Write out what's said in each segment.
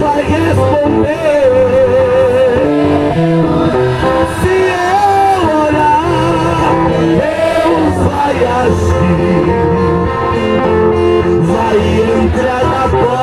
vai responder. Se eu orar, Deus vai agir. Vai entrar na porta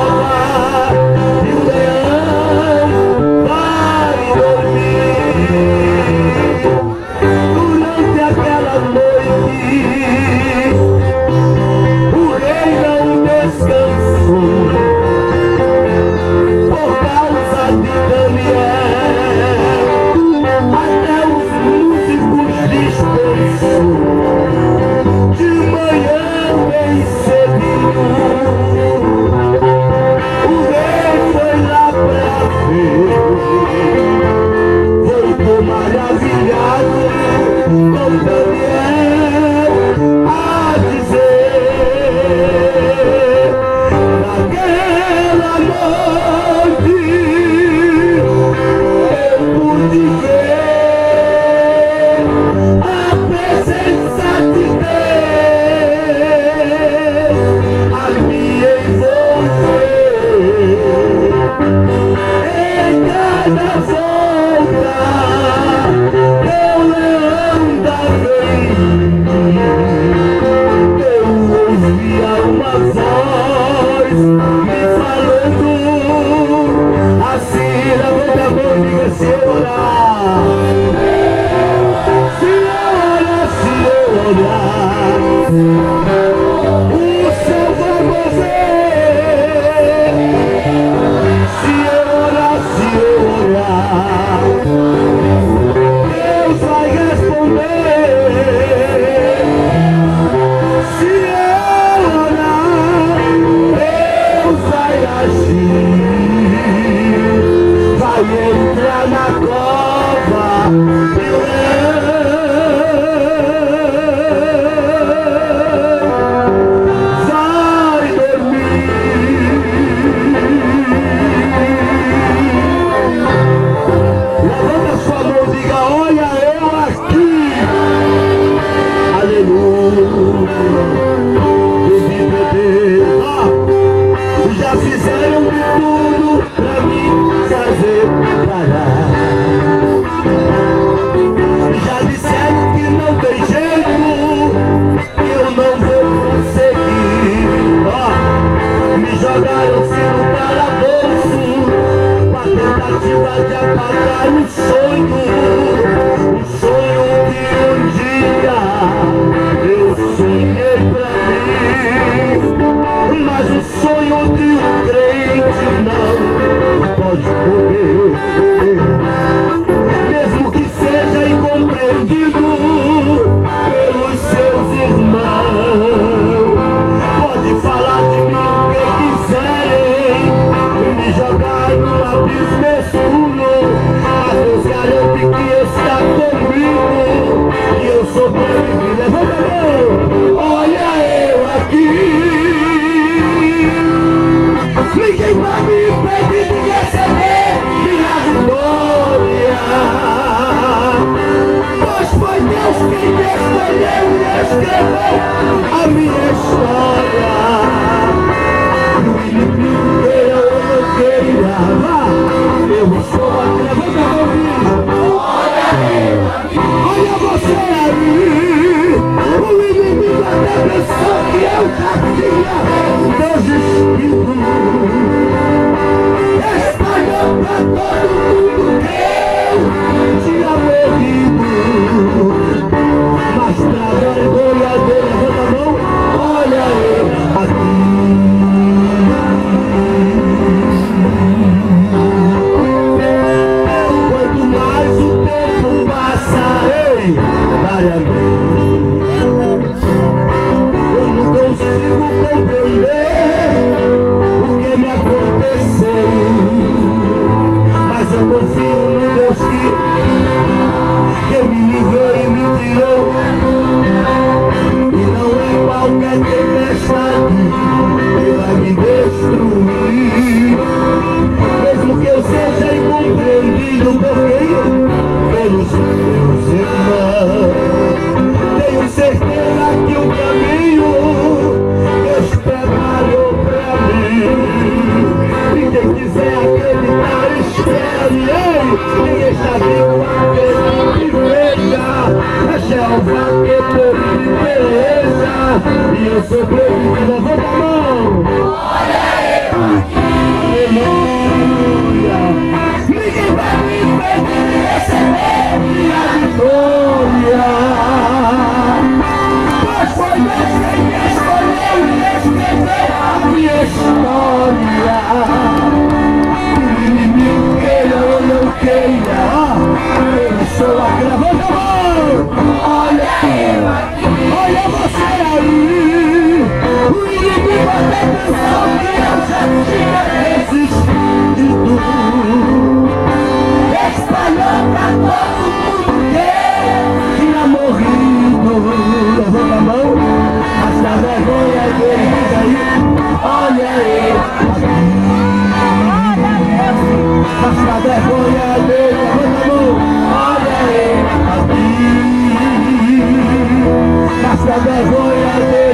Mas a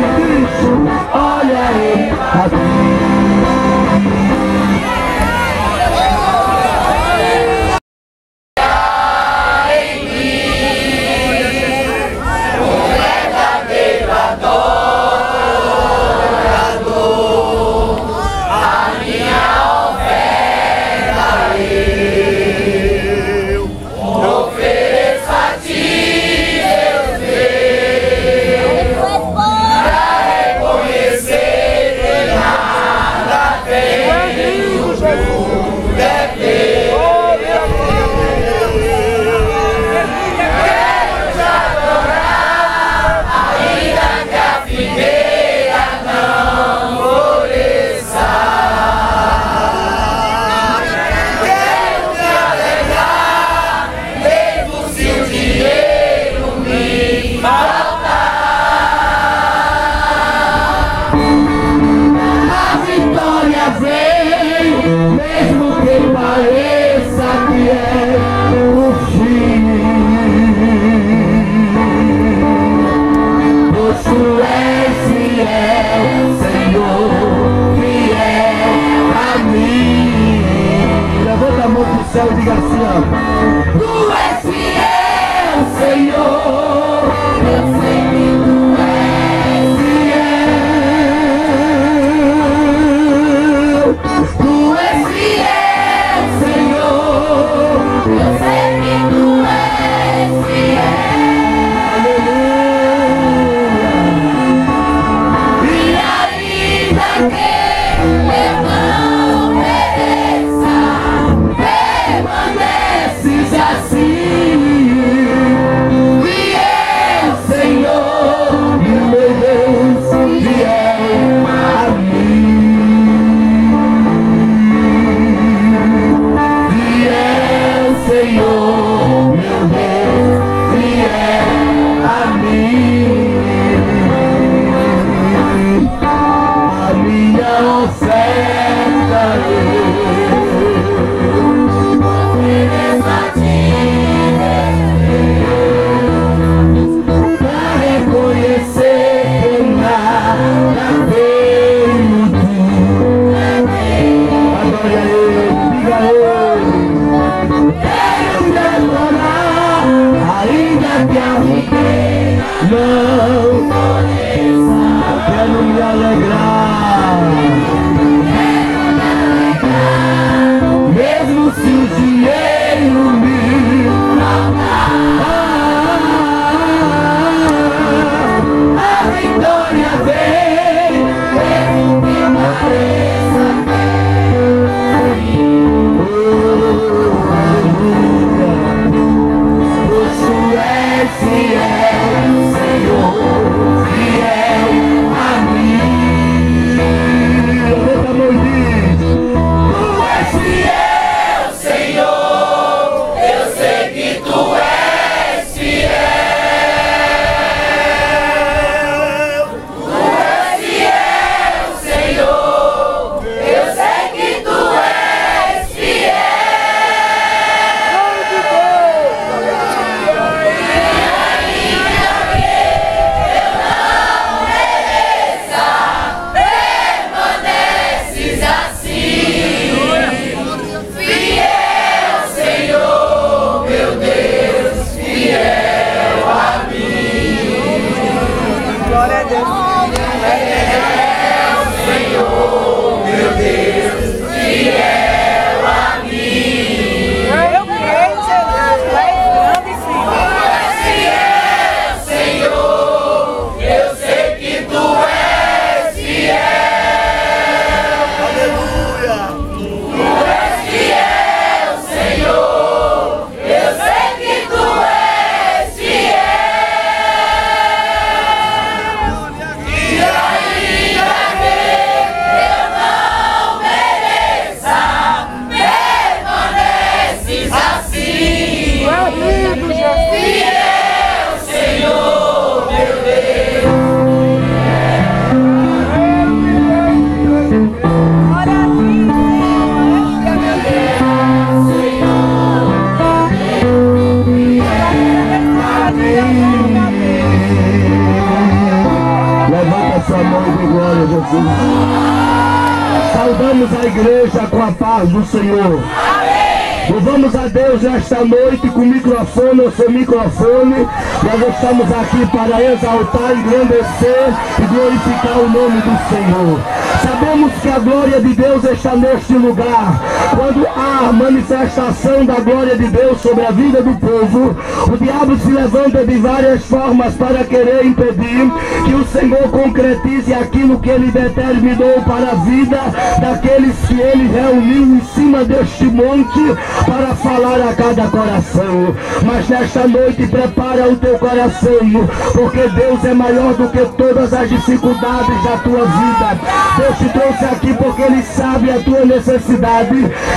Louvamos a Deus nesta noite com microfone ou sem microfone. Nós estamos aqui para exaltar, engrandecer e glorificar o nome do Senhor. Sabemos que a glória de Deus está neste lugar. Quando há manifestação da glória de Deus sobre a vida do povo, o diabo se levanta de várias formas para querer impedir que o Senhor concretize aquilo que ele determinou para a vida daqueles que ele reuniu em cima deste monte para falar a cada coração. Mas nesta noite prepara o teu coração, porque Deus é maior do que todas as dificuldades da tua vida. Deus te trouxe aqui porque Ele sabe a tua necessidade.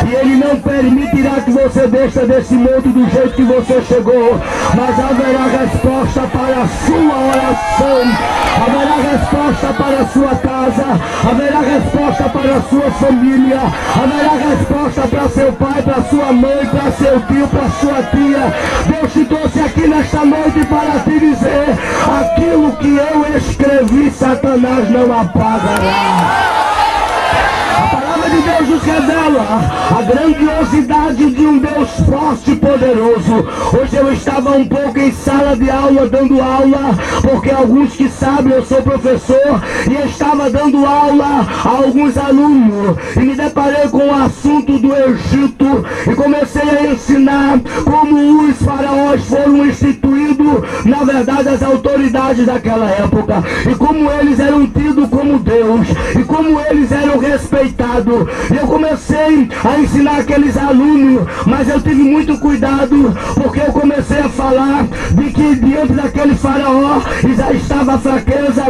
E Ele não permitirá que você deixe desse mundo do jeito que você chegou, mas haverá resposta para a sua oração, haverá resposta para a sua casa, haverá resposta para a sua família, haverá resposta para seu pai, para sua mãe, para seu tio, para sua tia. Deus te trouxe aqui nesta noite para te dizer aquilo que eu escrevi, Satanás não apagará revela a grandiosidade de um Deus forte e poderoso. Hoje eu estava um pouco em sala de aula, dando aula, porque alguns que sabem eu sou professor, e estava dando aula a alguns alunos, e me deparei com o assunto do Egito, e comecei a ensinar como os faraós foram instituídos, na verdade, as autoridades daquela época, e como eles eram tidos como Deus, e como eles eram respeitados. Eu comecei a ensinar aqueles alunos, mas eu tive muito cuidado, porque eu comecei a falar de que diante daquele faraó já estava fraqueza,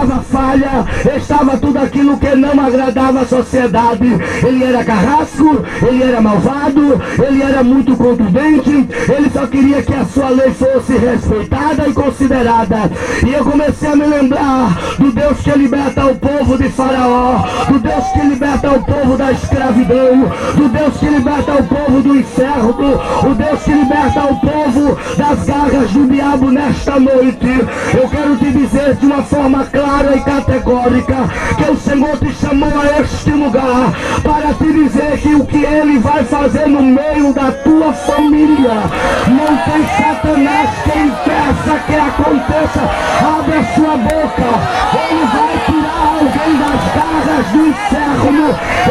estava falha, estava tudo aquilo que não agradava a sociedade. Ele era carrasco, ele era malvado, ele era muito contundente, ele só queria que a sua lei fosse respeitada e considerada. E eu comecei a me lembrar do Deus que liberta o povo de Faraó, do Deus que liberta o povo da escravidão, do Deus que liberta o povo do inferno, o Deus que liberta o povo das garras do diabo nesta noite. Eu quero te dizer de uma forma clara e categórica que o Senhor te chamou a este lugar para te dizer que o que Ele vai fazer no meio da tua família não tem Satanás que impeça que aconteça. Abre a sua boca, Ele vai tirar alguém das garras do inferno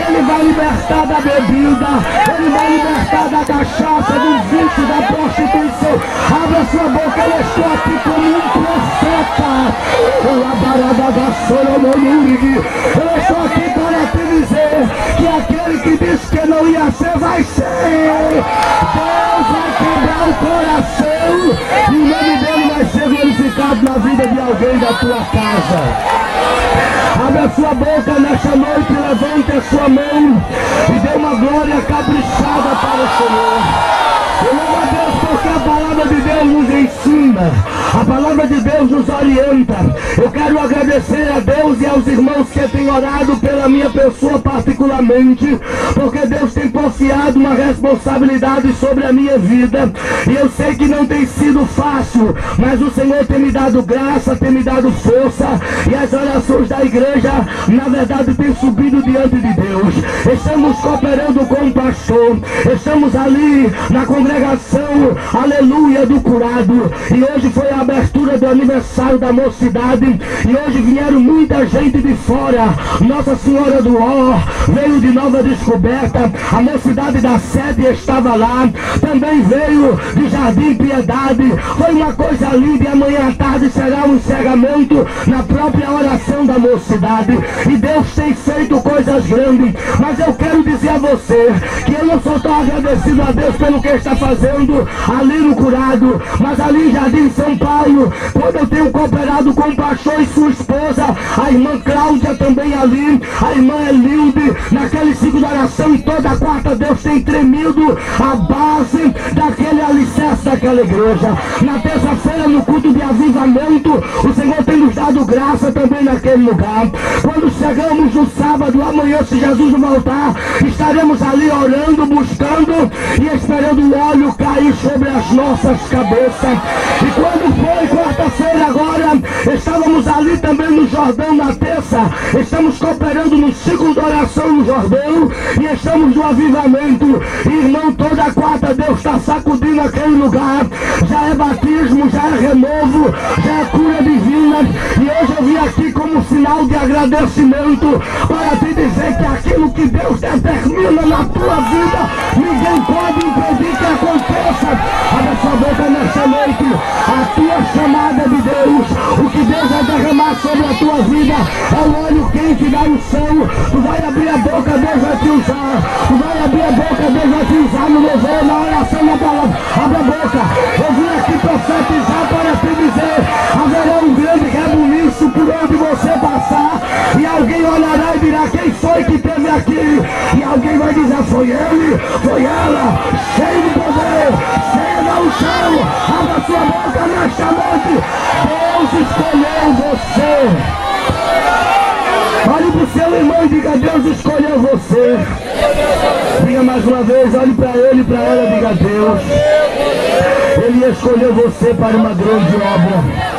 ele vai libertar da bebida, Ele vai libertar da cachaça, do vício, da prostituição. Abra sua boca, eu estou aqui como um profeta. Eu estou aqui para te dizer que aquele que disse que não ia ser, vai ser. Deus vai quebrar o coração e o nome dele vai ser glorificado na vida de alguém da tua casa. Abra a sua boca nesta noite, levante a sua mão e dê uma glória caprichada para o Senhor. Eu louvo a Deus porque a palavra de Deus nos ensina, a palavra de Deus nos orienta. Eu quero agradecer a Deus e aos irmãos que têm orado pela minha pessoa particularmente, porque Deus tem confiado uma responsabilidade sobre a minha vida. E eu sei que não tem sido fácil, mas o Senhor tem me dado graça, tem me dado força, e as orações da igreja, na verdade, têm subido diante de Deus. Estamos cooperando com o pastor, estamos ali na congregação, aleluia, do curado. E hoje foi a abertura do aniversário da mocidade. E hoje vieram muita gente de fora. Nossa Senhora do Ó veio de Nova Descoberta. A mocidade da sede estava lá. Também veio de Jardim Piedade. Foi uma coisa linda. E amanhã à tarde será um encerramento na própria oração da mocidade. E Deus tem feito coisas grandes. Mas eu quero dizer a você que eu não sou tão agradecido a Deus pelo que está fazendo ali no curado, mas ali em Jardim São Paulo, quando eu tenho cooperado com o pastor e sua esposa, a irmã Cláudia também ali, a irmã Elilde, naquele ciclo de oração toda quarta Deus tem tremido a base daquele alicerce daquela igreja. Na terça-feira, no culto de avivamento, o Senhor tem nos dado graça também naquele lugar. Quando chegamos no sábado, amanhã, se Jesus voltar, estaremos ali orando, buscando e esperando o óleo cair sobre as nossas cabeças. E quando foi quarta-feira agora, estávamos ali também no Jordão na terça. Estamos cooperando no ciclo de oração no Jordão e estamos no avivamento. Irmão, toda quarta Deus está sacudindo aquele lugar. Já é batismo, já é renovo, já é cura divina. E hoje eu vim aqui como sinal de agradecimento para te dizer que aquilo que Deus determina na tua vida, ninguém pode impedir que aconteça. Boca nessa noite. A tua chamada de Deus, o que Deus vai derramar sobre a tua vida é o óleo quente da unção. Tu vai abrir a boca, Deus vai te usar. Tu vai abrir a boca, Deus vai te usar no louvor, na oração, na palavra. Abre a boca. Eu vim aqui profetizar para te dizer: haverá um grande rebuliço por onde você passar. E alguém olhará e dirá: quem foi que teve aqui? E alguém vai dizer: foi ele, foi ela, cheio de poder, cheio da unção. Abra sua boca nesta noite. Deus escolheu você. Olhe para o seu irmão e diga: Deus escolheu você. Diga mais uma vez: olhe para ele e para ela, diga: Deus. Ele escolheu você para uma grande obra.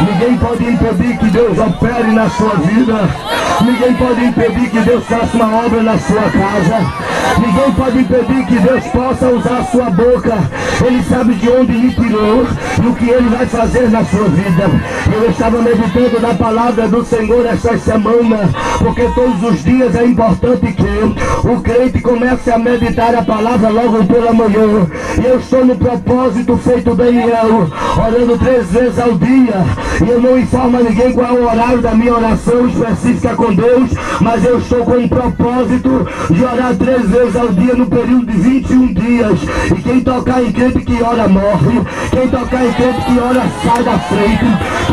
Ninguém pode impedir que Deus opere na sua vida. Ninguém pode impedir que Deus faça uma obra na sua casa. Ninguém pode impedir que Deus possa usar a sua boca. Ele sabe de onde lhe tirou e o que ele vai fazer na sua vida. Eu estava meditando na palavra do Senhor esta semana, porque todos os dias é importante que o crente comece a meditar a palavra logo pela manhã. E eu estou no propósito feito Daniel, orando três vezes ao dia. E eu não informo a ninguém qual é o horário da minha oração específica com Deus, mas eu estou com um propósito de orar três vezes ao dia no período de 21 dias. E quem tocar em crente que ora morre, quem tocar em crente que ora sai da frente,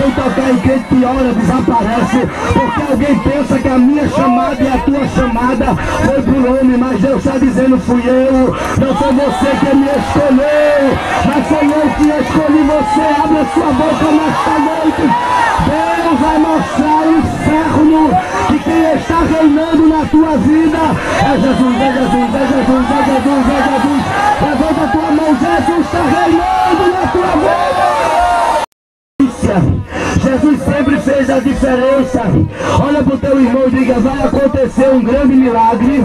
quem tocar em crente que ora desaparece, porque alguém pensa que a minha chamada e a tua chamada foi por homem, mas Deus está dizendo fui eu, não foi você que me escolheu, mas foi eu que escolhi você. Abra sua boca nesta noite. Deus vai mostrar o inferno que quem está reinando na tua vida é Jesus, é Jesus, é Jesus, é Jesus, é Jesus. Levanta a tua mão, Jesus está reinando na tua vida. Diferença. Olha para o teu irmão e diga: vai acontecer um grande milagre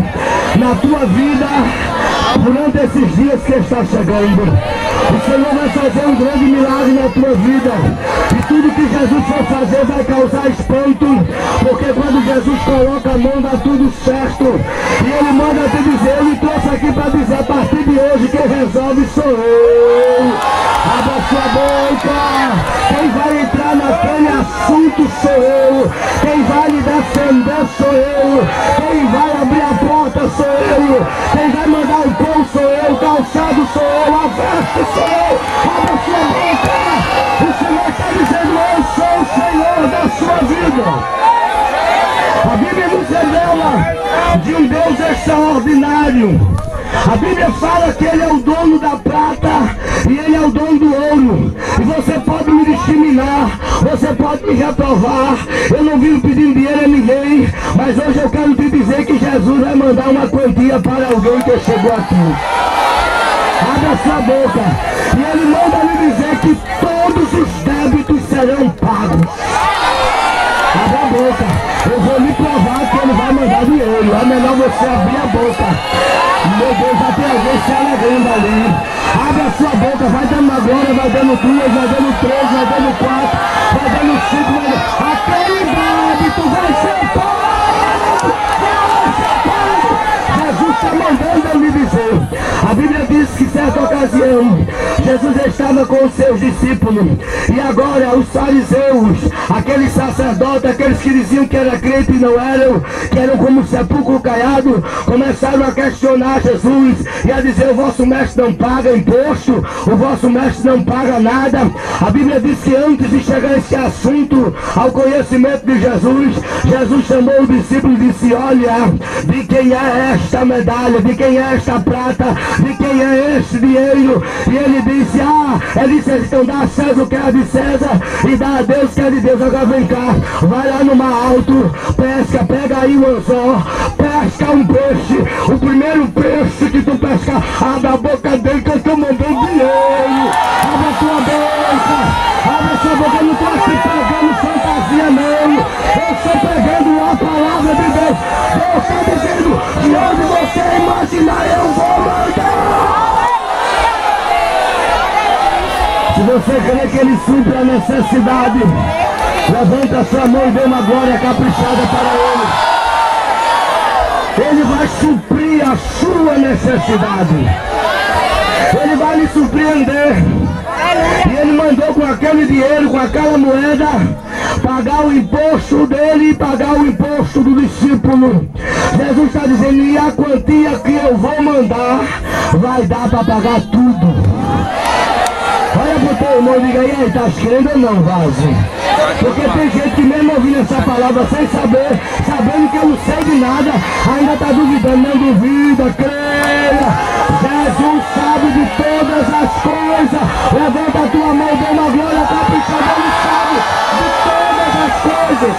na tua vida durante esses dias que está chegando. O Senhor vai fazer um grande milagre na tua vida. E tudo que Jesus for fazer vai causar espanto. Porque quando Jesus coloca a mão, dá tudo certo. E Ele manda te dizer, Ele trouxe aqui para dizer, a partir de hoje, quem resolve sou eu. Abra sua boca. Quem vai entrar naquele assunto sou eu. Quem vai lhe defender sou eu. Quem vai abrir a porta sou eu. Quem vai mandar o pão sou eu. Calçado sou eu. A veste sou eu. Abra sua boca. O Senhor está dizendo, eu sou o Senhor da sua vida. A Bíblia nos revela de um Deus extraordinário. A Bíblia fala que Ele é o dono da prata e Ele é o dono do ouro. E você pode me discriminar, você pode me reprovar. Eu não vivo pedindo dinheiro a ninguém, mas hoje eu quero te dizer que Jesus vai mandar uma quantia para alguém que chegou aqui. Abra sua boca. E Ele manda me dizer que todos os débitos serão pagos. Abra a boca. Eu vou lhe provar mandar dinheiro. É melhor você abrir a boca. Meu Deus, já tem alguém se alegrando ali. Abre a sua boca, vai dando glória, vai dando duas, vai dando três, vai dando quatro, vai dando cinco, vai dando... Aquele débito vai ser pago! Vai ser pago! Jesus está mandando eu lhe dizer. A Bíblia diz que certa ocasião Jesus estava com os seus discípulos e agora os fariseus, aqueles sacerdotes, aqueles que diziam que era crente e não eram, que eram como sepulcro caiado, começaram a questionar Jesus e a dizer: o vosso mestre não paga imposto, o vosso mestre não paga nada. A Bíblia diz que antes de chegar esse assunto ao conhecimento de Jesus, Jesus chamou o discípulo e disse: Olha, de quem é esta medalha, de quem é esta prata, de quem é este dinheiro. E ele disse, ah, ele disse, então dá a César o que é de César e dá a Deus o que é de Deus. Agora vem cá, vai lá no mar alto, pesca, pega aí o anzol, pesca um peixe. O primeiro peixe que tu pescar, abre a boca dele que eu estou mandando dinheiro. Abre a tua boca, abre a sua boca, eu não estou aqui pregando fantasia não. Crê que ele supre a necessidade, levanta sua mão e dê uma glória caprichada para ele. Ele vai suprir a sua necessidade. Ele vai lhe surpreender. E ele mandou com aquele dinheiro, com aquela moeda, pagar o imposto dele e pagar o imposto do discípulo. Jesus está dizendo, e a quantia que eu vou mandar vai dar para pagar tudo. Olha pro teu irmão e diga aí, tá crendo ou não, vaso? Porque tem gente que mesmo ouvindo essa palavra sem saber, sabendo que eu não sei de nada, ainda está duvidando, não duvida, creia. Jesus sabe de todas as coisas. Levanta a tua mão, dê uma glória caprichada, ele sabe de todas as coisas.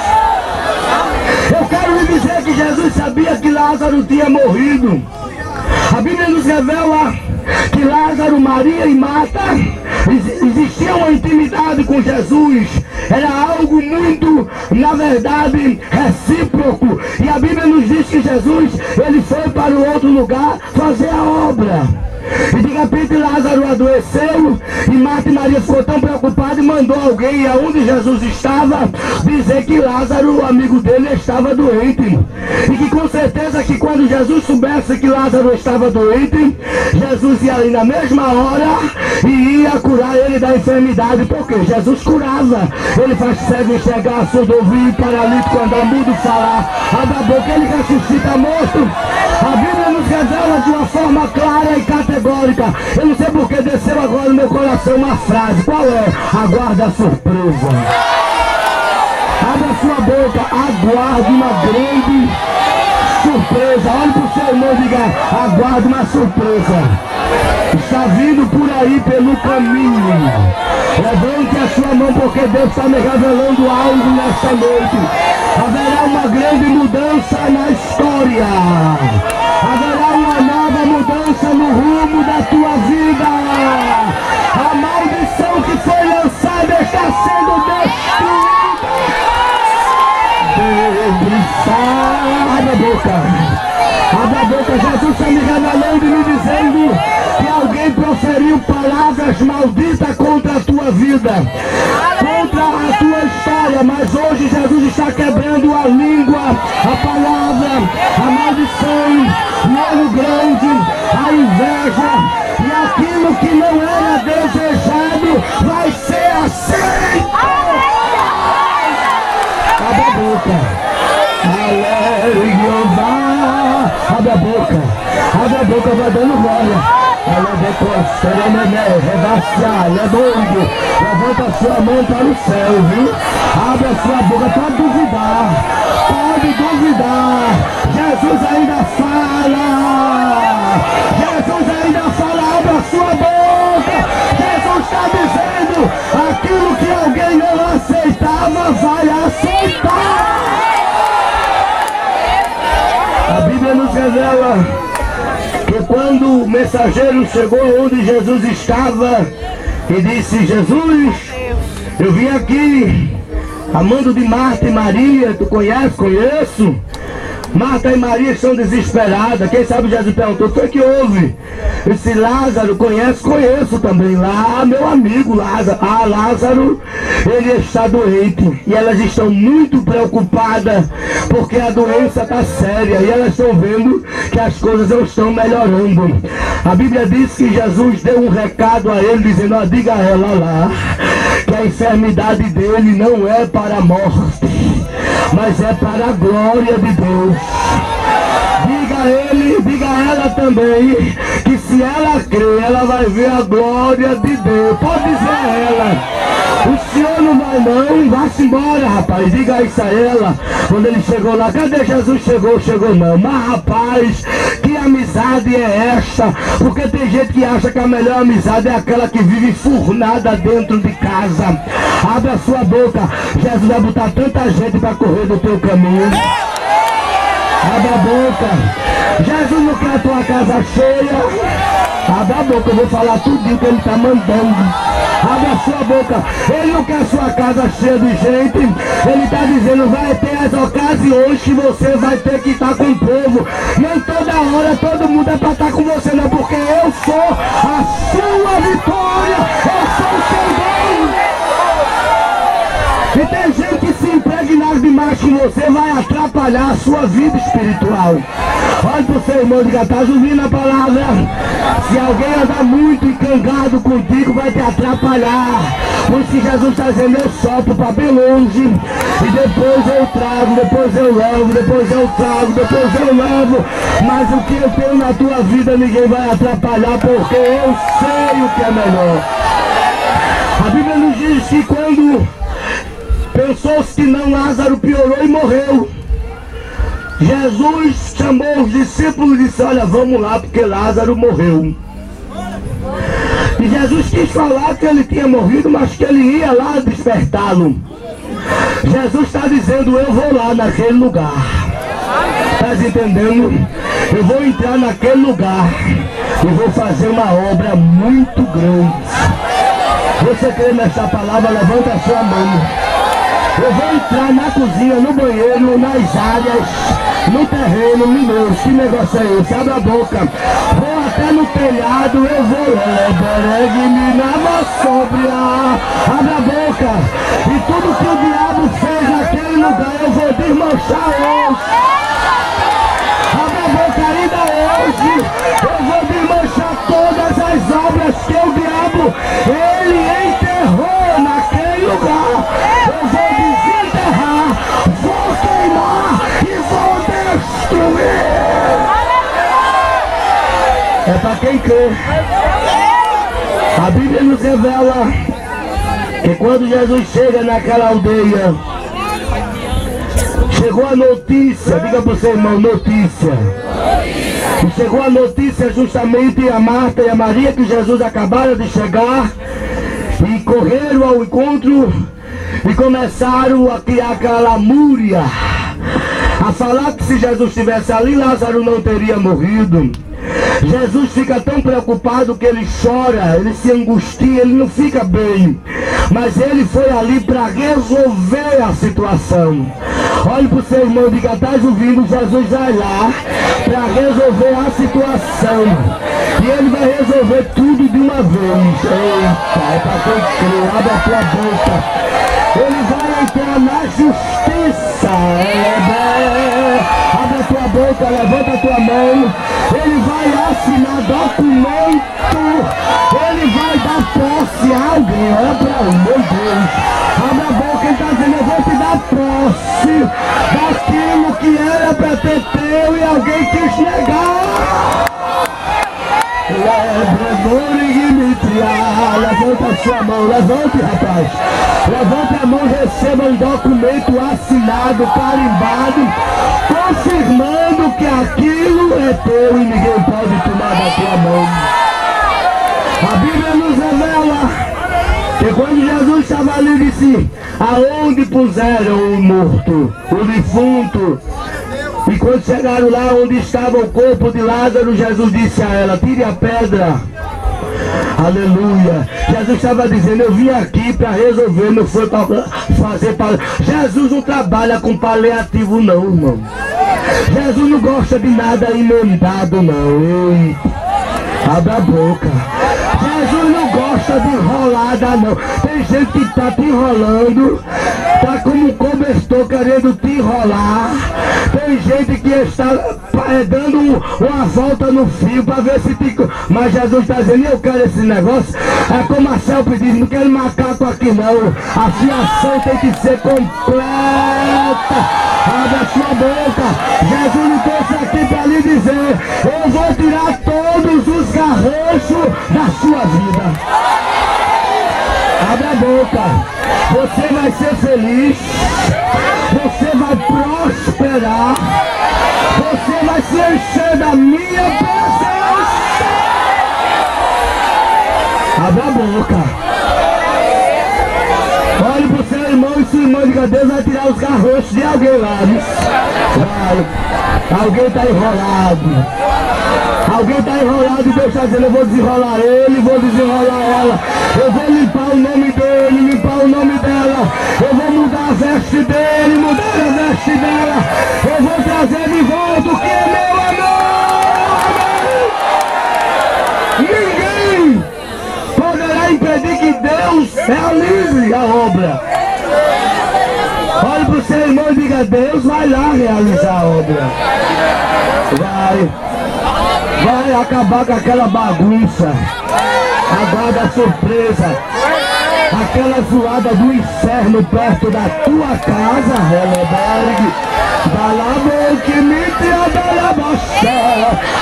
Eu quero lhe dizer que Jesus sabia que Lázaro tinha morrido. A Bíblia nos revela que Lázaro, Maria e Marta existia uma intimidade com Jesus. Era algo muito, na verdade, recíproco. E a Bíblia nos diz que Jesus ele foi para o outro lugar fazer a obra. E de repente Lázaro adoeceu e Marta e Maria ficou tão preocupada e mandou alguém aonde Jesus estava dizer que Lázaro, o amigo dele, estava doente. E que com certeza que quando Jesus soubesse que Lázaro estava doente, Jesus ia ali na mesma hora e ia curar ele da enfermidade. Porque Jesus curava. Ele faz cego enxergar, surdo ouvir, paralítico andar, mudo falar, abre a boca, ele ressuscita morto. A Bíblia nos revela de uma forma clara e categórica. Eu não sei porque desceu agora no meu coração uma frase. Qual é? Aguarda a surpresa. Abra sua boca, aguarde uma grande surpresa. Olhe para o seu irmão e diga, aguarde uma surpresa. Está vindo por aí pelo caminho. Levante a sua mão porque Deus está me revelando algo nesta noite. Haverá uma grande mudança na história. Haverá uma nova mudança no rumo da tua vida. Palavras malditas contra a tua vida, contra a tua história. Mas hoje Jesus está quebrando a língua, a palavra, a maldição, o olho grande, a inveja e aquilo que não era desejado vai ser aceito. Abre a boca. Aleluia. Abre a boca. Abre a boca, vai dando glória. Levanta a sua mão para o céu, viu? Abre a sua boca, pode duvidar. Pode duvidar. Jesus ainda fala. Jesus ainda fala, abre a sua boca. Jesus está dizendo, aquilo que alguém não aceitava, vai aceitar. A Bíblia nos revela quando o mensageiro chegou onde Jesus estava e disse: Jesus, eu vim aqui amando de Marta e Maria, tu conhece? Conheço. Marta e Maria estão desesperadas. Quem sabe Jesus perguntou: foi que houve? Esse Lázaro conhece? Conheço também. Lá, meu amigo Lázaro. Ah, Lázaro, ele está doente. E elas estão muito preocupadas porque a doença está séria. E elas estão vendo que as coisas não estão melhorando. A Bíblia diz que Jesus deu um recado a ele, dizendo: ó, diga a ela lá que a enfermidade dele não é para a morte, mas é para a glória de Deus. Diga a ele, diga a ela também, que se ela crer, ela vai ver a glória de Deus. Pode dizer a ela. O senhor não vai não, vá-se embora, rapaz. Diga isso a ela. Quando ele chegou lá, cadê Jesus? Chegou, chegou não. Mas rapaz, que amizade é esta? Porque tem gente que acha que a melhor amizade é aquela que vive furnada dentro de casa. Abra a sua boca. Jesus vai botar tanta gente para correr do teu caminho. Abra a boca. Jesus não quer a tua casa cheia. Abra a boca, eu vou falar tudo que ele está mandando. Abra a sua boca. Ele não quer sua casa cheia de gente. Ele está dizendo, vai ter as ocasiões que você vai ter que estar com o povo. Nem toda hora todo mundo é para estar com você, não. Porque eu sou a sua vitória. Eu sou o seu Deus. E tem gente que se impregnar demais com você vai atrapalhar a sua vida espiritual. Olha para o seu irmão de está ouvindo a palavra. Se alguém andar muito encangado contigo, vai te atrapalhar. Por isso Jesus está dizendo, eu sopro para bem longe. E depois eu trago, depois eu levo, depois eu trago, depois eu levo. Mas o que eu tenho na tua vida ninguém vai atrapalhar, porque eu sei o que é melhor. A Bíblia nos diz que quando Pensou-se que não, Lázaro piorou e morreu. Jesus chamou os discípulos e disse, olha, vamos lá, porque Lázaro morreu. E Jesus quis falar que ele tinha morrido, mas que ele ia lá despertá-lo. Jesus está dizendo, eu vou lá naquele lugar. Está entendendo? Eu vou entrar naquele lugar e vou fazer uma obra muito grande. Você crê nessa palavra? Levanta a sua mão. Eu vou entrar na cozinha, no banheiro, nas áreas, no terreno, no meu. Que negócio é esse? Abre a boca. Vou até no telhado, eu vou. Beregue-me sobre a. A boca. E tudo que A Bíblia nos revela que quando Jesus chega naquela aldeia, chegou a notícia, diga para o seu irmão, notícia. E chegou a notícia justamente a Marta e a Maria que Jesus acabaram de chegar e correram ao encontro e começaram a criar aquela lamúria a falar que se Jesus estivesse ali, Lázaro não teria morrido. Jesus fica tão preocupado que ele chora, ele se angustia, ele não fica bem. Mas ele foi ali para resolver a situação. Olhe para o seu irmão, diga, estás ouvindo? Jesus vai lá para resolver a situação. E ele vai resolver tudo de uma vez. Eita, é para quem crê, abre a tua boca. Ele vai entrar na justiça. É, abre a tua boca, levanta a tua mão. Ele vai assinar documento. Ele vai dar posse a alguém. Olha para um, meu Deus. Abre a boca, ele está dizendo, eu vou te dar posse daquilo que era para ter teu e alguém negar. Levanta a sua mão, levante rapaz. Levante a mão, receba um documento assinado, carimbado, confirmando que aquilo é teu e ninguém pode tomar da tua mão. A Bíblia nos revela que quando Jesus estava ali, disse: Aonde puseram o morto, o defunto, quando chegaram lá onde estava o corpo de Lázaro, Jesus disse a ela: Tire a pedra. Aleluia. Jesus estava dizendo: Eu vim aqui para resolver, não foi para fazer para. Jesus não trabalha com paliativo, não, irmão. Jesus não gosta de nada emendado, não. Ei, abra a boca. Jesus não gosta de enrolada, não. Tem gente que está te enrolando, tá como um cobertor querendo te enrolar. Tem gente que está é, dando uma volta no fio para ver se te. Mas Jesus está dizendo, eu quero esse negócio. É como a Celpe diz, não quero macaco aqui não. A fiação tem que ser completa. Abre a sua boca. Jesus não trouxe aqui para lhe dizer, eu vou tirar todos os garranchos da sua vida. Abra a boca. Você vai ser feliz. Você vai Você vai se encher da minha presença. Abra a boca. Olhe pro seu irmão e sua irmã, diga, Deus vai tirar os garrochos de alguém lá? Vai. Alguém tá enrolado. Alguém tá enrolado e Deus está dizendo, eu vou desenrolar ele, vou desenrolar ela. Eu vou limpar o nome o nome dela. Eu vou mudar a veste dele, mudar a veste dela. Eu vou trazer de volta o que é meu amor. Ninguém poderá impedir que Deus realize a obra. Olhe para o seu irmão e diga, Deus vai lá realizar a obra. Vai. Vai acabar com aquela bagunça. Aguarda a surpresa. Aquela zoada do inferno perto da tua casa, Heleberg. Balabo me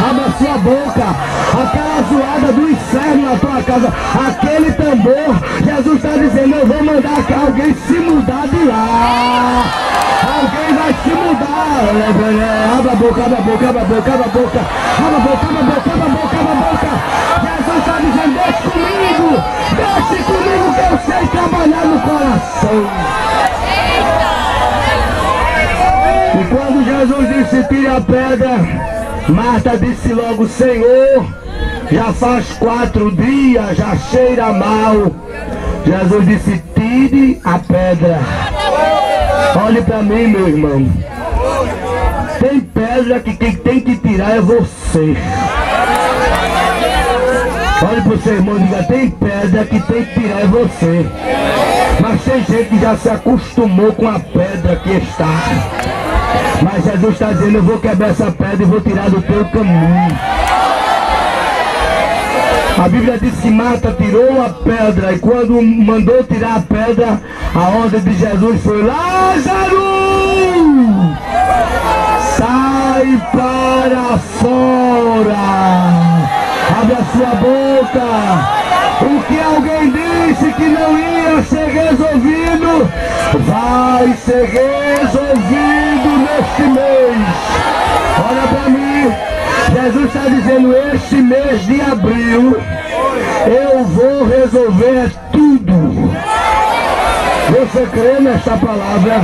Abra sua boca. Aquela zoada do inferno na tua casa. Aquele tambor. Jesus está dizendo, eu vou mandar que alguém se mudar de lá. Alguém vai se mudar. Abra a boca, abra a boca, abra a boca, abra a boca. Abra a boca, abra a boca, abra a boca, abra a boca. Jesus está dizendo, deixe comigo. Deixe comigo que eu sei trabalhar no coração. E quando Jesus disse, tire a pedra, Marta disse logo, Senhor, já faz quatro dias, já cheira mal. Jesus disse, tire a pedra. Olhe para mim, meu irmão. Tem pedra que quem tem que tirar é você. Olhe para o seu irmão e diga, tem pedra que tem que tirar é você. Mas tem gente que já se acostumou com a pedra que está. Mas Jesus está dizendo, eu vou quebrar essa pedra e vou tirar do teu caminho. A Bíblia diz que Marta tirou a pedra e quando mandou tirar a pedra, a ordem de Jesus foi Lázaro! Sai para fora! Abre a sua boca! O que alguém disse que não ia ser resolvido, vai ser resolvido neste mês. Olha para mim, Jesus está dizendo: este mês de abril, eu vou resolver tudo. Você crê nesta palavra?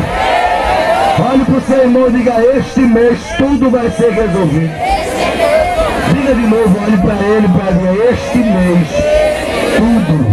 Olhe para o seu irmão e diga: Este mês tudo vai ser resolvido. Diga de novo, olhe para ele para dizer: Este mês tudo.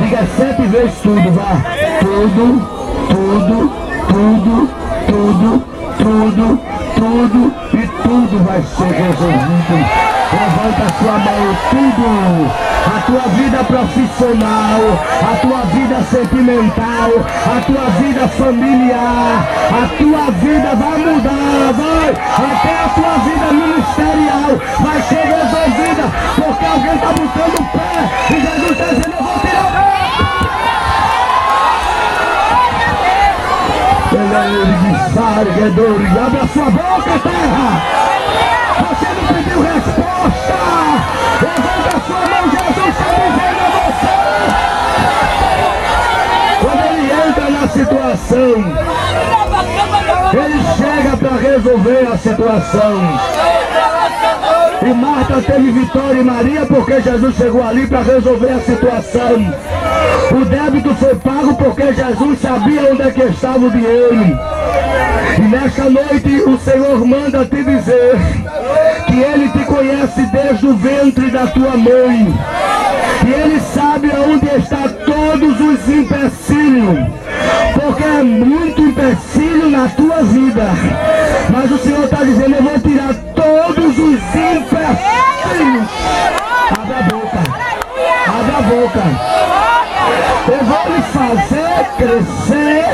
Diga sete vezes tudo, vá. Tudo, tudo, tudo, tudo, tudo, tudo e tudo vai ser resolvido. Levanta sua mão, tudo. A tua vida profissional, a tua vida sentimental, a tua vida familiar, a tua vida vai mudar, vai. Até a tua vida ministerial vai ser resolvida, porque alguém está botando o pé e Jesus está dizendo, eu vou tirar o pé. Ele diz, abre a sua boca, terra. Você não pediu resposta. Levanta a sua mão, Jesus está dizendo a você. Quando ele entra na situação, ele chega para resolver a situação. E Marta teve vitória e Maria porque Jesus chegou ali para resolver a situação. O débito foi pago porque Jesus sabia onde é que estava o dinheiro. E nesta noite o Senhor manda te dizer que Ele te conhece desde o ventre da tua mãe. E Ele sabe aonde está todos os empecilhos. Porque é muito empecilho na tua vida. Mas o Senhor está dizendo, eu vou tirar todos os empecilhos. Abra a boca. Abra a boca. Eu vou lhe fazer crescer.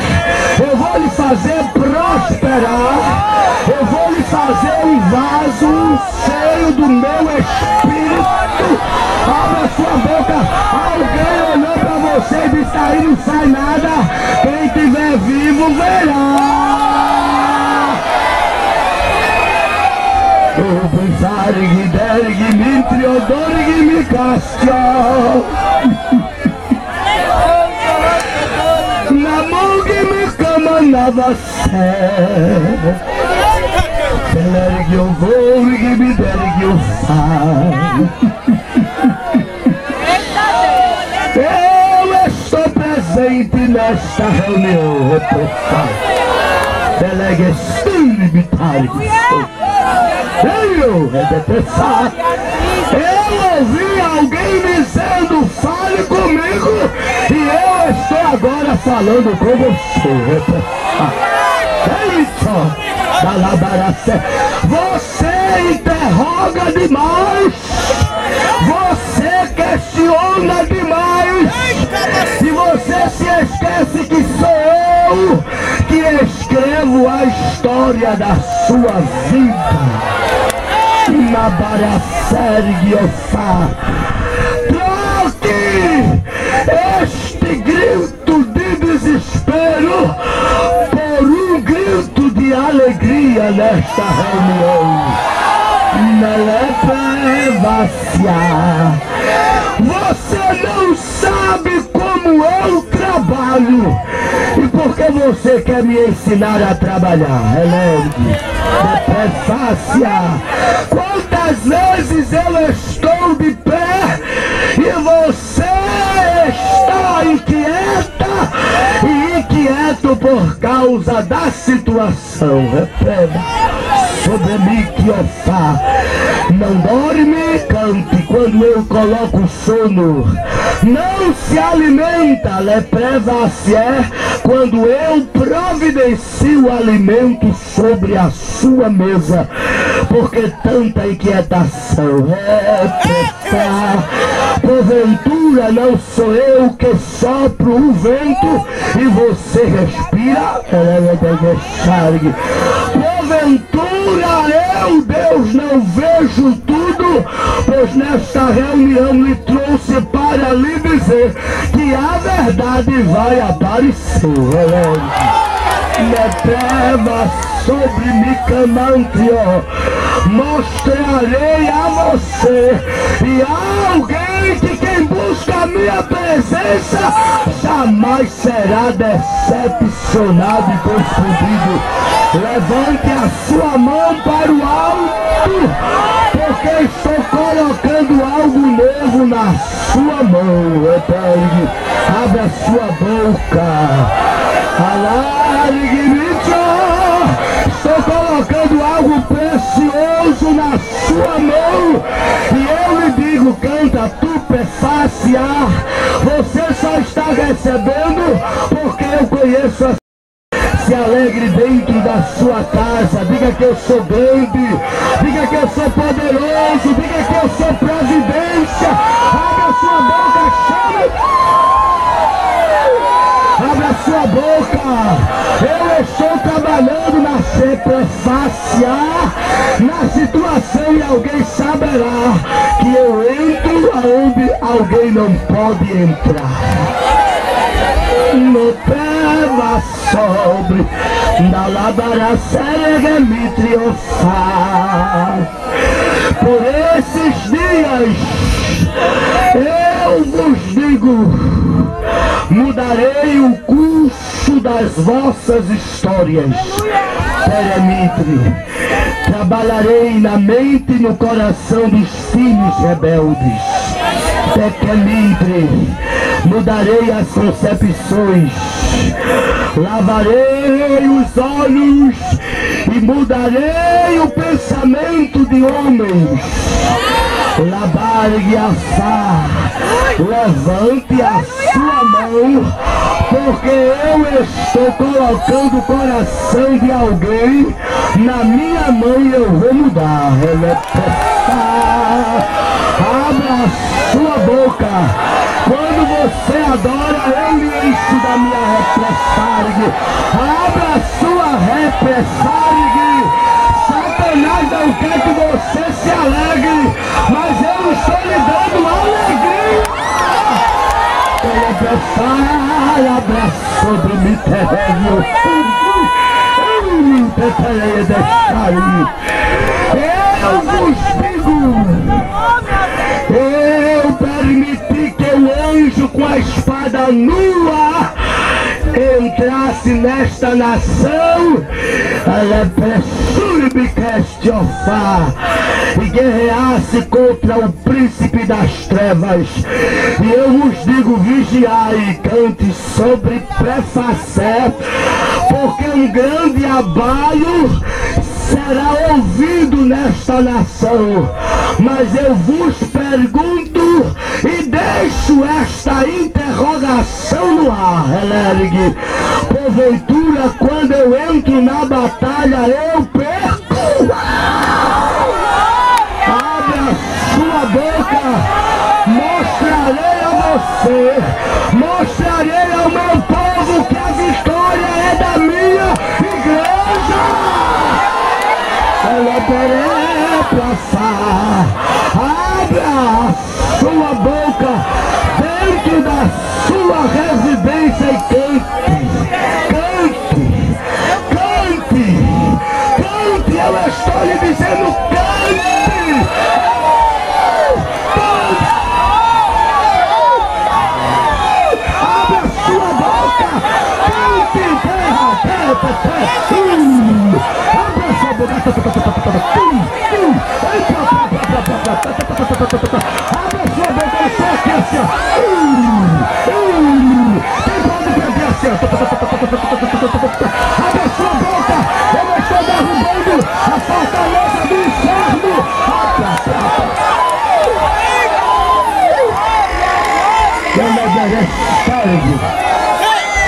Eu vou lhe fazer prosperar. Eu vou lhe fazer um vaso cheio do meu espírito. Abra sua boca. Alguém olhou para você e disse: aí não sai nada. Quem estiver vivo verá. O pensar em derg, mitri, odor, me castia. Namogimi kama navase Elergue o voo e me dergue o fai. Nesta reunião, repousar. Delegue espírito Eu, repousar. Eu ouvi alguém dizendo, fale comigo, e eu estou agora falando com você, repousar. Você interroga demais. Você questiona demais. Se esquece que sou eu que escrevo a história da sua vida. Na Barra Sergue Ofá. Troque este grito de desespero de alegria nesta reunião. Nelepevacia. Você não sabe como eu trabalho. E por que você quer me ensinar a trabalhar? Relembro. Prefácia. Quantas vezes eu estou de pé e você está inquieta e inquieto por causa da situação. Repete sobre mim que ofá. Não dorme, cante quando eu coloco sono. Não se alimenta, lepreva-se é quando eu providencio alimento sobre a sua mesa. Porque tanta inquietação é Porventura não sou eu que sopro o vento e você respira. Porventura eu, Deus, não vejo tudo, pois nesta reunião me trouxe para lhe dizer que a verdade vai aparecer. Me treva sobre Micamantio, mostrarei a você e a alguém que quem busca a minha presença jamais será decepcionado e confundido. Levante a sua mão para o alto, porque estou colocando algo novo na sua mão. Eterno, abre a sua boca. Alargue, Estou colocando algo na situação e alguém saberá que eu entro aonde alguém não pode entrar no tema sobre da labara triunfar. Por esses dias eu vos digo, mudarei o curso das vossas histórias. Peremitre, trabalharei na mente e no coração dos filhos rebeldes. Pequenitre, mudarei as concepções, lavarei os olhos e mudarei o pensamento de homens. Labargue a fá, levante a sua mão, porque eu estou colocando o coração de alguém na minha mão e eu vou mudar. Abra a sua boca quando você adora, eu lhe encho da minha repressargue. Abra sua repressargue. Satanás não quer que você se alegre, mas eu estou lhe dando alegria. Ele abraço sobre mim terreno. Eu vos digo anjo com a espada nua entrasse nesta nação, ela é me queste ofar e guerreasse contra o príncipe das trevas. E eu vos digo, vigiai e cante sobre prefacé, porque um grande abaio será ouvido nesta nação. Mas eu vos pergunto e deixo esta interrogação no ar, Helerg. Porventura, quando eu entro na batalha, eu perco. Abre a sua boca, mostrarei a você,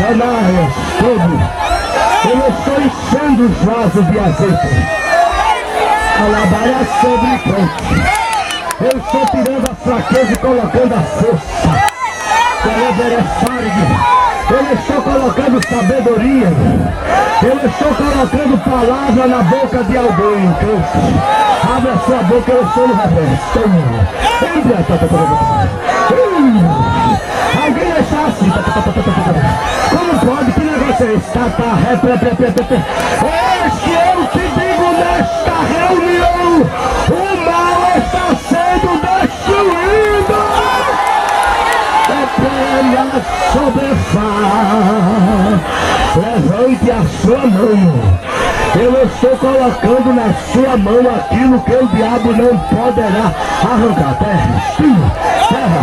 Canárias, tudo. Eu estou enchendo os vasos de azeite. Alabará sobre canto. Eu estou tirando a fraqueza e colocando a força. Eu estou colocando sabedoria. Eu estou colocando palavra na boca de alguém. Canto. Abra sua boca, eu estou no reverso. Alguém está assim. Como pode? Que negócio é esse? Tá, tá, ré, pré, pré, pré, pré, o mal está sendo destruído. Eterna sobrefaz. Levante a sua mão. Eu estou colocando na sua mão aquilo que o diabo não poderá arrancar. Terra, terra,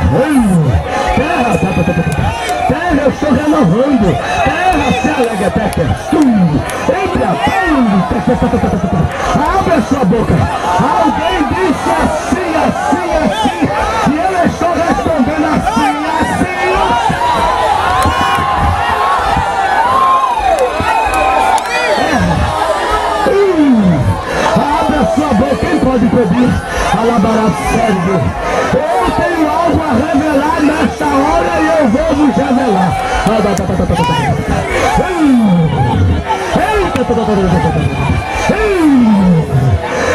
terra, terra, terra, eu estou renovando. Terra, terra. Entra, abre a sua boca. Alguém disse assim, assim, assim. E eu estou respondendo assim, assim. Abra sua boca, quem pode pedir? Alabará serve. Revelar nesta hora e eu vou vos revelar.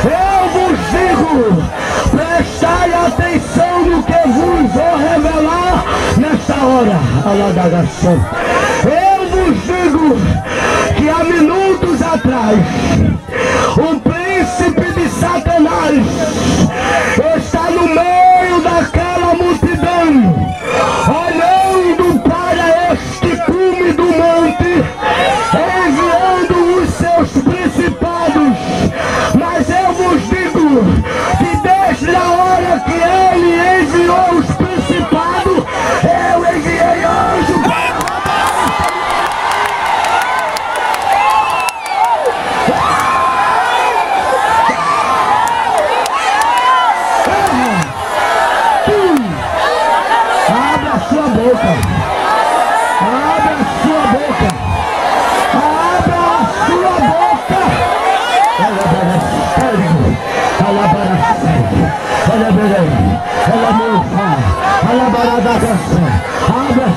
Eu vos digo, prestai atenção no que vos vou revelar nesta hora. Eu vos digo que há minutos atrás, um príncipe de Satanás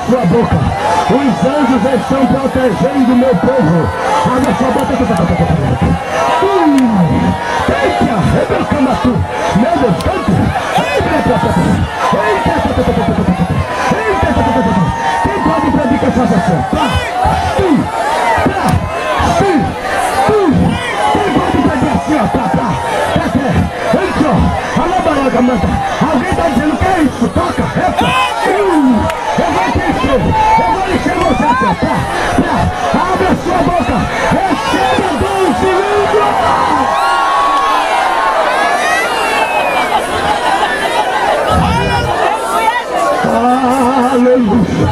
sua boca. Os anjos estão protegendo meu povo. Abra a sua boca. Hum. Eita, rebecama tu. Meu Deus, cante. Eita, eita, quem pode predicar essa versão? Tá? Sim! Tá! Sim! Sim! Quem pode predicar assim, ó? Tá, tá! Tá, tá! Alguém tá dizendo que é isso? Toca! Epa! novo. Eu vou lhe pá, abre a sua boca. Receba o gol. Aleluia.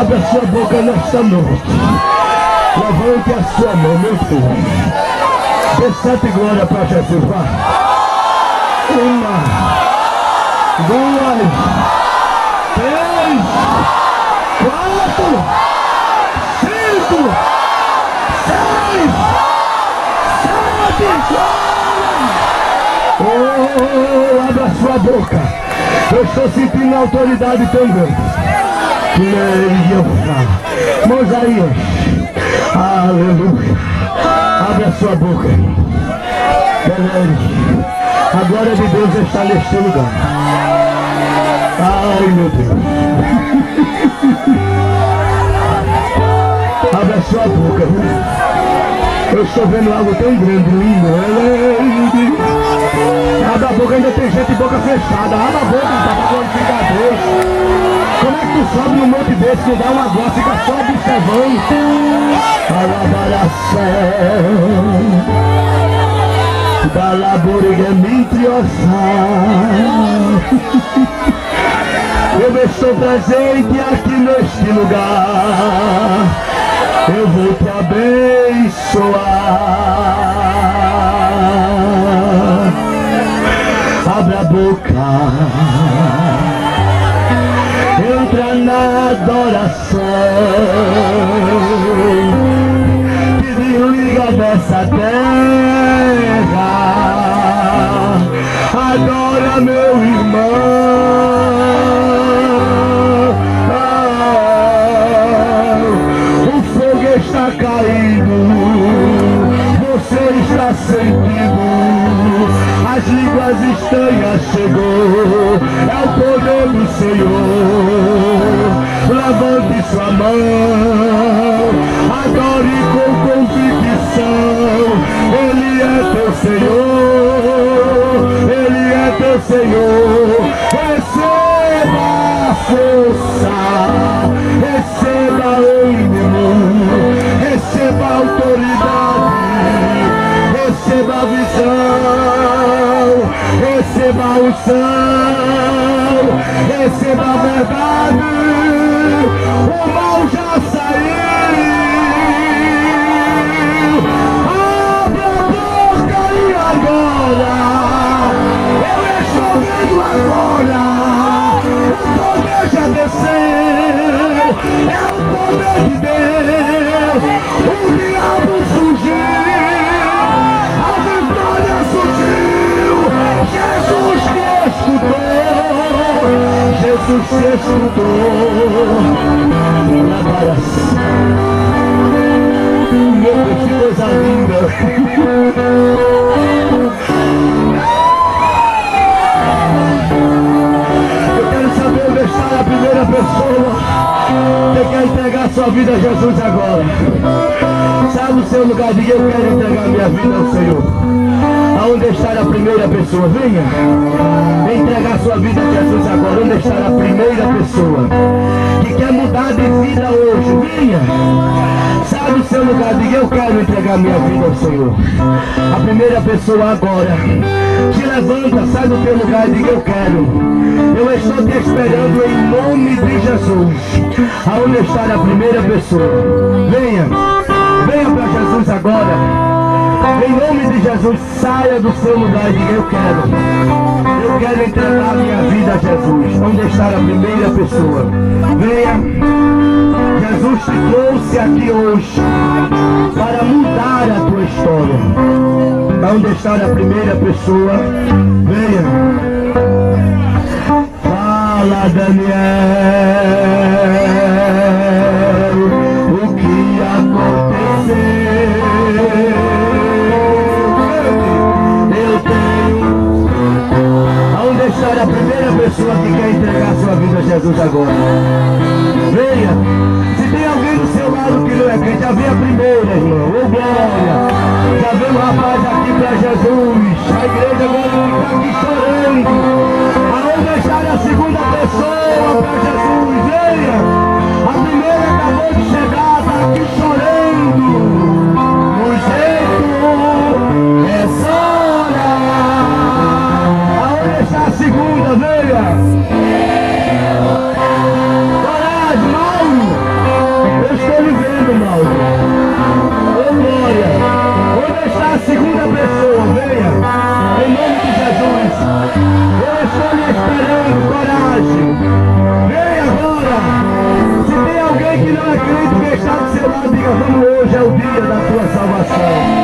Abre a sua boca nessa noite. Levante a sua mão, meu filho. Dê sete glória para Jesus. Vai. Uma. Duas. Cinco, seis, sete. Oh, abra sua boca. Eu estou sentindo autoridade tão grande. Mosaías. Aleluia. Abre a sua boca. A glória de Deus está neste lugar. Ai, meu Deus. Sua boca. Eu estou vendo algo tão grande, lindo. Abre a boca, ainda tem gente boca fechada. Abre a boca, para glorificar a. Como é que tu sobe no monte desse, que dá uma voz, fica só observando? Alabaração da laboriga mitriosa. Eu estou presente aqui neste lugar. Eu vou te abençoar. Abra a boca entra na adoração. Desliga dessa terra. Adora meu irmão. Unção, receba a verdade. O mal já saiu. Abra a boca e agora, eu estou vendo agora, o poder já desceu, é o poder de Deus, o diabo Jesus te escutou. Meu Deus, que coisa linda. Eu quero saber está a primeira pessoa que quer entregar sua vida a Jesus agora. Sabe o seu lugar de eu quero entregar minha vida ao Senhor. Aonde está a primeira pessoa? Venha. Entregar sua vida a Jesus agora. Onde está a primeira pessoa? Que quer mudar de vida hoje. Venha. Sabe o seu lugar? Diga, eu quero entregar minha vida ao Senhor. A primeira pessoa agora. Te levanta, sai do teu lugar e diga, eu quero. Eu estou te esperando em nome de Jesus. Aonde está a primeira pessoa? Venha. Venha para Jesus agora. Em nome de Jesus, saia do seu lugar e diga, eu quero. Eu quero entregar minha vida a Jesus. Onde está a primeira pessoa? Venha. Jesus te trouxe aqui hoje para mudar a tua história. Onde está a primeira pessoa? Venha. Fala, Daniel. Entregar sua vida a Jesus agora. Venha. Se tem alguém do seu lado que não é crente, já vem a primeira, irmão. Ô glória. Já vem um rapaz aqui para Jesus. A igreja agora está aqui chorando. Aonde deixar a segunda pessoa para Jesus? Venha. A primeira acabou de chegar, está aqui chorando. O jeito é só a segunda, venha! Hoje é o dia da tua salvação.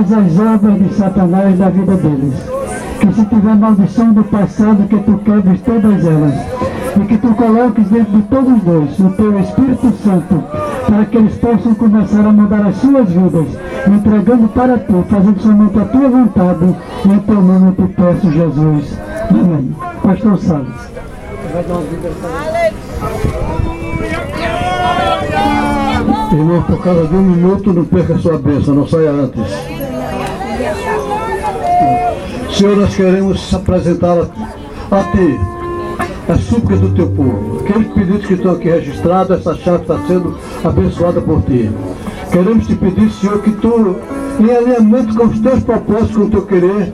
Todas as obras de Satanás da vida deles. Que se tiver maldição do passado, que tu quebres todas elas. E que tu coloques dentro de todos dois o teu Espírito Santo, para que eles possam começar a mudar as suas vidas, entregando para tu, fazendo somente a tua vontade. Em teu nome te peço, Jesus. Amém. Pastor Salles. Irmão, por causa de um minuto, não perca a sua bênção, não saia antes. Senhor, nós queremos se apresentar a, a Ti, a súplica do Teu povo. Aqueles pedidos que estão aqui registrados, essa chave está sendo abençoada por Ti. Queremos te pedir, Senhor, que Tu, em alinhamento com os Teus propósitos, com o Teu querer,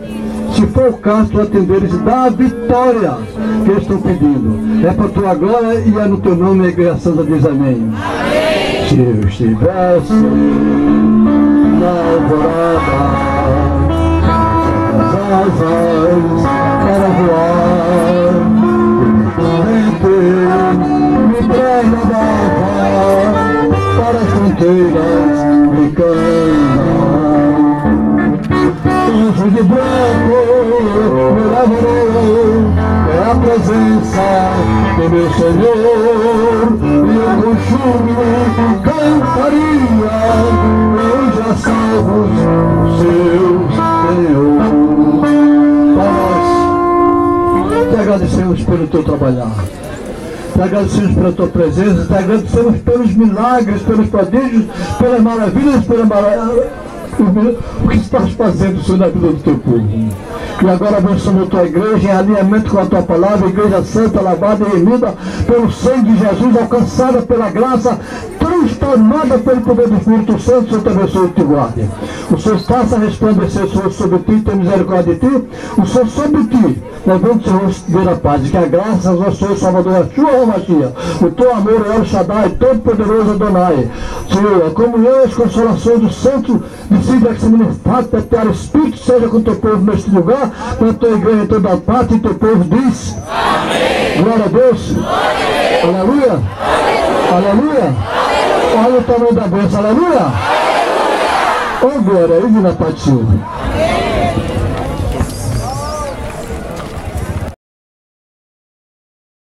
se for o caso, Tu atenderes e dá a vitória que eles estão pedindo. É para Tua glória e é no Teu nome a Igreja Santa diz amém. Se eu estivesse na alvorada, asas para voar, tentei me trasladava para as fronteiras americanas. Anjo de branco, me levarou, é a presença do meu Senhor, e eu com júbilo cantaria, eu já salvo seu Senhor. Agradecemos pelo teu trabalhar. Te agradecemos pela tua presença, te agradecemos pelos milagres, pelos prodígios, pelas maravilhas, pelas maravilhas o que estás fazendo, Senhor, na vida do teu povo. E agora abençoa a tua igreja em alinhamento com a tua palavra, igreja santa, lavada e remida pelo sangue de Jesus, alcançada pela graça, transformada pelo poder do Espírito Santo, Senhor abençoe e te guarde. O Senhor está a resplandecer, Senhor, sobre ti, tem misericórdia de ti, o Senhor sobre ti, levando, Senhor, ver a paz, que a graça ao Senhor Salvador, a tua Machia, o teu amor, El Shaddai, todo poderoso Adonai, Senhor, a comunhão e as consolações do santo, decide que se ministrado, para o Espírito seja com o teu povo neste lugar, com a tua igreja em toda parte, e teu povo diz, Amém. glória a Deus, Amém. aleluia, aleluia. aleluia. Olha o tamanho da bênção, aleluia! Ô glória, e paz do Senhor.